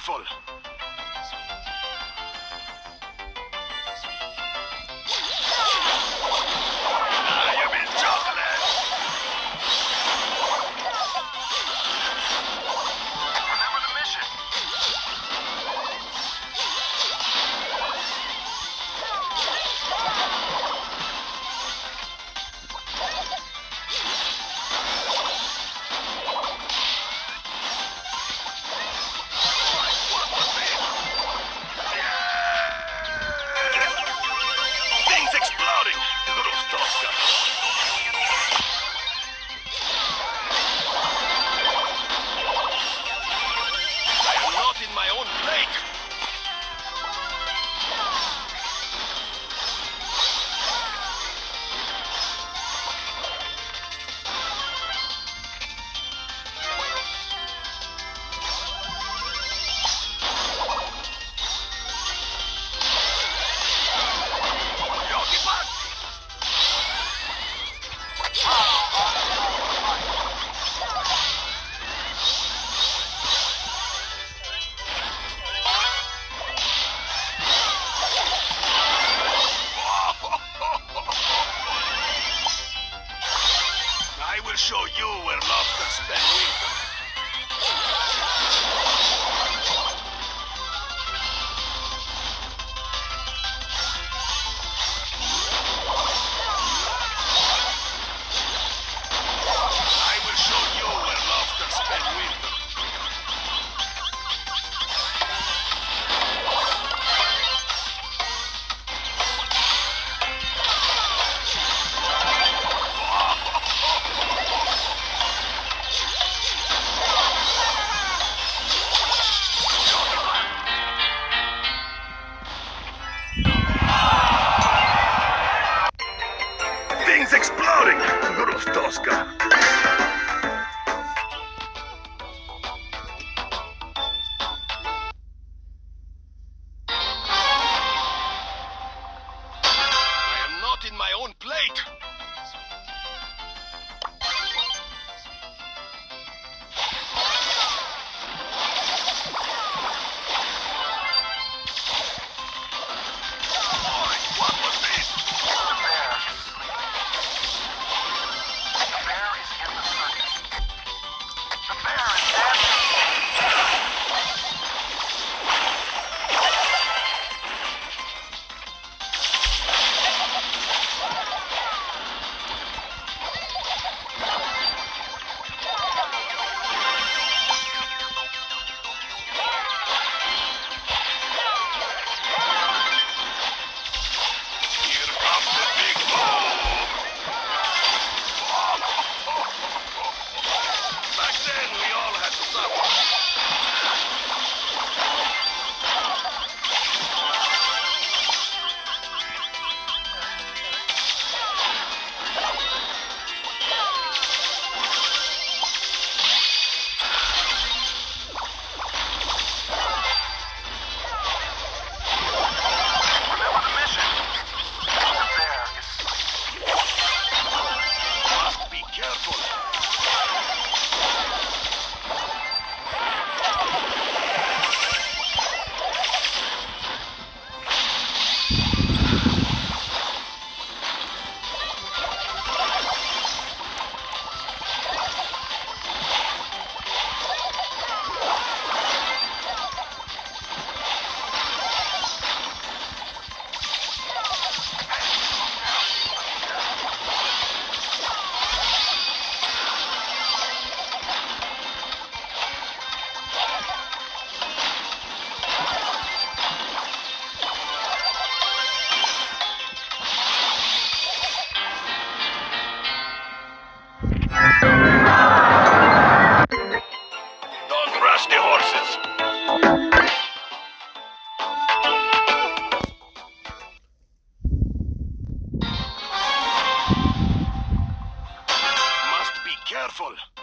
wertvoll. my own plate! show you where lobsters spend winter. My own plate. full.